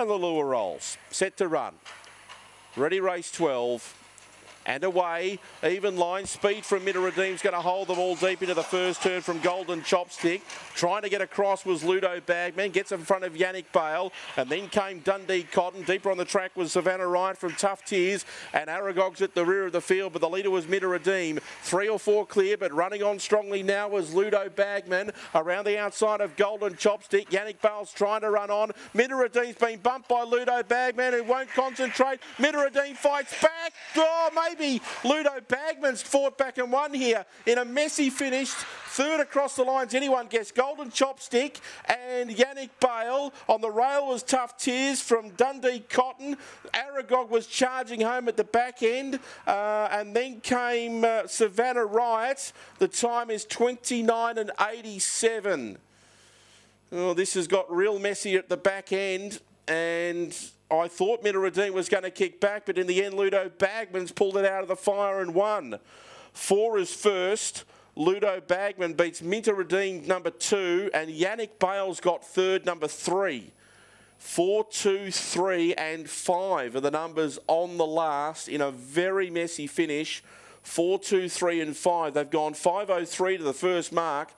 And the lure rolls. Set to run. Ready race 12 and away. Even line speed from Redeem's going to hold them all deep into the first turn from Golden Chopstick. Trying to get across was Ludo Bagman. Gets in front of Yannick Bale. And then came Dundee Cotton. Deeper on the track was Savannah Wright from Tough Tears. And Aragog's at the rear of the field. But the leader was Redeem. Three or four clear, but running on strongly now was Ludo Bagman. Around the outside of Golden Chopstick. Yannick Bale's trying to run on. Redeem's been bumped by Ludo Bagman who won't concentrate. Redeem fights back. Oh, maybe maybe Ludo Bagman's fought back and won here in a messy finish. Third across the lines, anyone guess? Golden Chopstick and Yannick Bale. On the rail was Tough Tears from Dundee Cotton. Aragog was charging home at the back end. Uh, and then came uh, Savannah Riot. The time is 29 and 87. Oh, this has got real messy at the back end. And I thought Redeem was going to kick back, but in the end, Ludo Bagman's pulled it out of the fire and won. Four is first. Ludo Bagman beats Minter Redeemed number two, and Yannick Bales got third, number three. Four, two, three, and five are the numbers on the last in a very messy finish. Four, two, three, and five. They've gone 503 to the first mark.